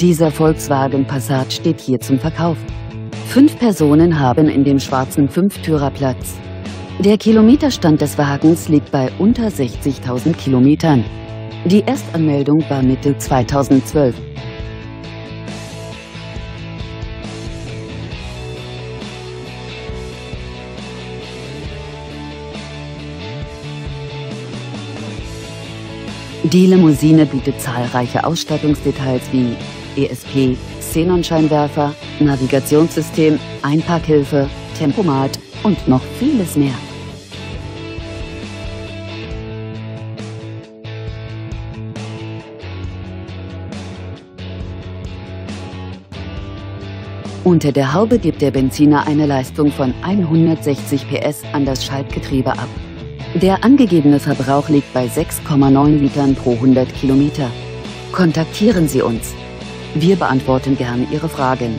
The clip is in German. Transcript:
Dieser Volkswagen Passat steht hier zum Verkauf. Fünf Personen haben in dem schwarzen Fünftürer Platz. Der Kilometerstand des Wagens liegt bei unter 60.000 Kilometern. Die Erstanmeldung war Mitte 2012. Die Limousine bietet zahlreiche Ausstattungsdetails wie ESP, Xenonscheinwerfer, Navigationssystem, Einparkhilfe, Tempomat und noch vieles mehr. Unter der Haube gibt der Benziner eine Leistung von 160 PS an das Schaltgetriebe ab. Der angegebene Verbrauch liegt bei 6,9 Litern pro 100 Kilometer. Kontaktieren Sie uns. Wir beantworten gern Ihre Fragen.